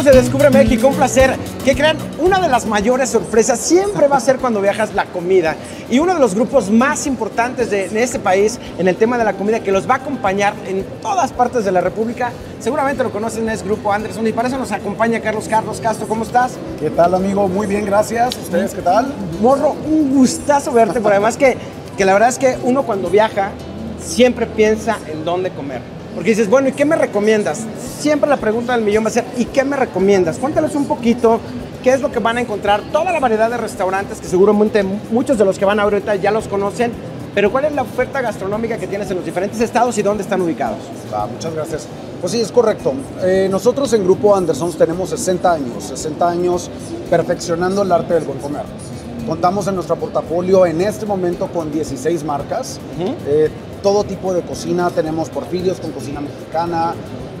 Amigos de Descubre México, un placer. Que crean, una de las mayores sorpresas siempre va a ser cuando viajas la comida. Y uno de los grupos más importantes de, de este país en el tema de la comida que los va a acompañar en todas partes de la República, seguramente lo conocen, es Grupo Anderson. Y para eso nos acompaña Carlos Carlos Castro. ¿Cómo estás? ¿Qué tal, amigo? Muy bien, gracias. ¿Ustedes qué tal? Morro, un gustazo verte, por además que, que la verdad es que uno cuando viaja siempre piensa en dónde comer. Porque dices, bueno, ¿y qué me recomiendas? Siempre la pregunta del millón va a ser, ¿y qué me recomiendas? Cuéntales un poquito qué es lo que van a encontrar, toda la variedad de restaurantes que seguramente muchos de los que van ahorita ya los conocen, pero ¿cuál es la oferta gastronómica que tienes en los diferentes estados y dónde están ubicados? Muchas gracias. Pues sí, es correcto. Eh, nosotros en Grupo Andersons tenemos 60 años, 60 años perfeccionando el arte del buen comer. Contamos en nuestro portafolio en este momento con 16 marcas. Eh, todo tipo de cocina. Tenemos Porfirios con cocina mexicana,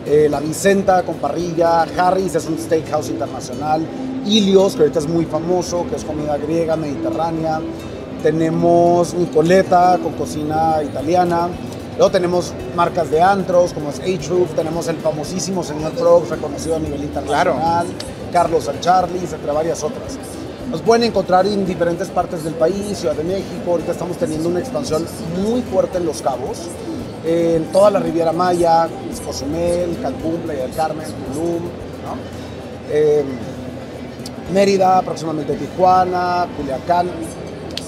eh, La Vicenta con parrilla, Harry's es un steakhouse internacional, Ilios, que ahorita es muy famoso, que es comida griega, mediterránea. Tenemos Nicoleta con cocina italiana. Luego tenemos marcas de antros como es A-Truth, tenemos el famosísimo Señor Frogs, reconocido a nivel internacional, Carlos and Charlie's, entre varias otras. Nos pueden encontrar en diferentes partes del país, Ciudad de México, ahorita estamos teniendo una expansión muy fuerte en Los Cabos, en toda la Riviera Maya, Cozumel, Cancún, Playa del Carmen, Tulum, ¿no? Eh, Mérida, próximamente Tijuana, Culiacán.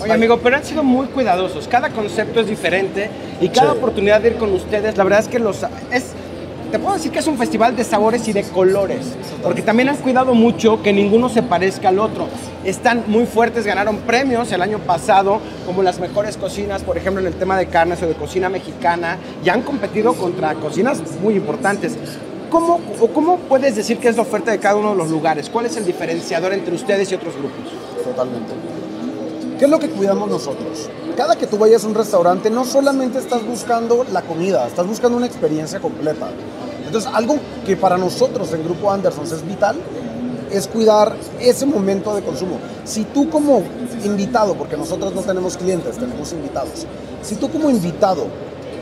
Oye, amigo, pero han sido muy cuidadosos. Cada concepto es diferente y cada Sí. oportunidad de ir con ustedes, la verdad es que los es te puedo decir que es un festival de sabores y de colores, porque también han cuidado mucho que ninguno se parezca al otro. Están muy fuertes, ganaron premios el año pasado como las mejores cocinas, por ejemplo, en el tema de carnes o de cocina mexicana, y han competido contra cocinas muy importantes. ¿Cómo, o ¿Cómo puedes decir que es la oferta de cada uno de los lugares? ¿Cuál es el diferenciador entre ustedes y otros grupos? Totalmente. ¿Qué es lo que cuidamos nosotros? Cada que tú vayas a un restaurante, no solamente estás buscando la comida, estás buscando una experiencia completa. Entonces, algo que para nosotros en Grupo Andersons es vital es cuidar ese momento de consumo. Si tú como invitado, porque nosotros no tenemos clientes, tenemos invitados, si tú como invitado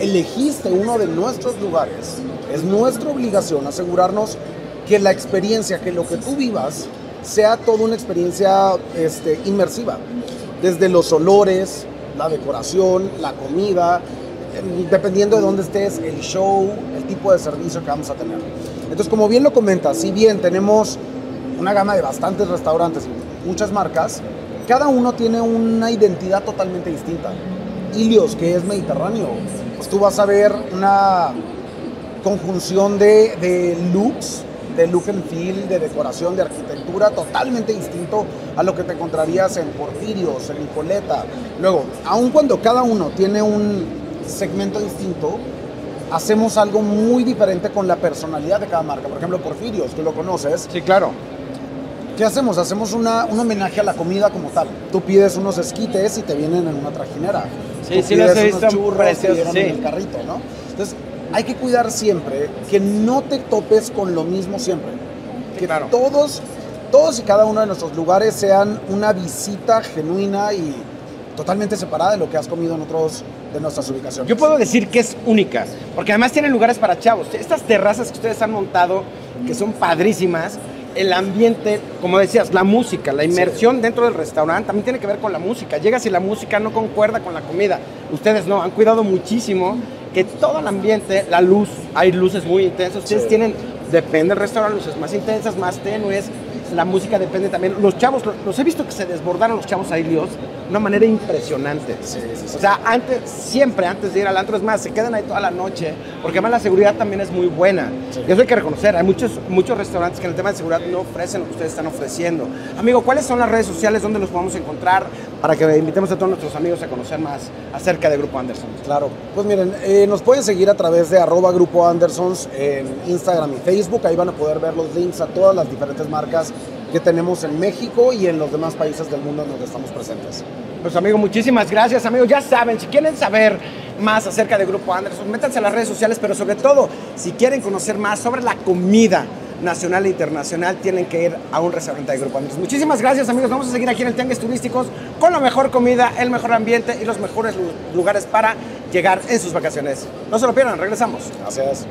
elegiste uno de nuestros lugares, es nuestra obligación asegurarnos que la experiencia, que lo que tú vivas, sea toda una experiencia este, inmersiva. Desde los olores, la decoración, la comida, dependiendo de dónde estés, el show, el tipo de servicio que vamos a tener. Entonces, como bien lo comentas, si bien tenemos una gama de bastantes restaurantes muchas marcas, cada uno tiene una identidad totalmente distinta. Ilios, que es mediterráneo, pues tú vas a ver una conjunción de, de looks, de look and feel, de decoración, de arquitectura totalmente distinto a lo que te encontrarías en Porfirios, en Nicoleta. Luego, aun cuando cada uno tiene un segmento distinto, hacemos algo muy diferente con la personalidad de cada marca. Por ejemplo, Porfirios, tú lo conoces. Sí, claro. ¿Qué hacemos? Hacemos una, un homenaje a la comida como tal. Tú pides unos esquites y te vienen en una trajinera. Sí, Tú sí, los he pides visto unos churros preciosos, sí. en el carrito, ¿no? Entonces, hay que cuidar siempre que no te topes con lo mismo siempre. Que claro. todos, todos y cada uno de nuestros lugares sean una visita genuina y totalmente separada de lo que has comido en otros de nuestras ubicaciones. Yo puedo decir que es única, porque además tienen lugares para chavos. Estas terrazas que ustedes han montado, que son padrísimas, el ambiente, como decías, la música, la inmersión dentro del restaurante también tiene que ver con la música. Llegas y la música no concuerda con la comida. Ustedes no, han cuidado muchísimo que todo el ambiente, la luz, hay luces muy intensas. Ustedes Sí. tienen, depende del restaurante, luces más intensas, más tenues. La música depende también. Los chavos, los, he visto que se desbordaron los chavos ahí, Dios, de una manera impresionante. Sí, sí, sí. O sea, antes, siempre antes de ir al antro, es más, se quedan ahí toda la noche, porque además la seguridad también es muy buena. Y eso hay que reconocer, hay muchos, muchos restaurantes que en el tema de seguridad no ofrecen lo que ustedes están ofreciendo. Amigo, ¿cuáles son las redes sociales donde los podemos encontrar para que invitemos a todos nuestros amigos a conocer más acerca de Grupo Anderson? Claro, pues miren, eh, nos pueden seguir a través de arroba Grupo Andersons en Instagram y Facebook. Ahí van a poder ver los links a todas las diferentes marcas que tenemos en México y en los demás países del mundo en donde estamos presentes. Pues amigo, muchísimas gracias, amigos. Ya saben, si quieren saber más acerca de Grupo Anderson, métanse a las redes sociales, pero sobre todo, si quieren conocer más sobre la comida nacional e internacional, tienen que ir a un restaurante de Anderson. Muchísimas gracias, amigos. Vamos a seguir aquí en el Tianguis Turísticos con la mejor comida, el mejor ambiente y los mejores lu- lugares para llegar en sus vacaciones. No se lo pierdan, regresamos. Gracias.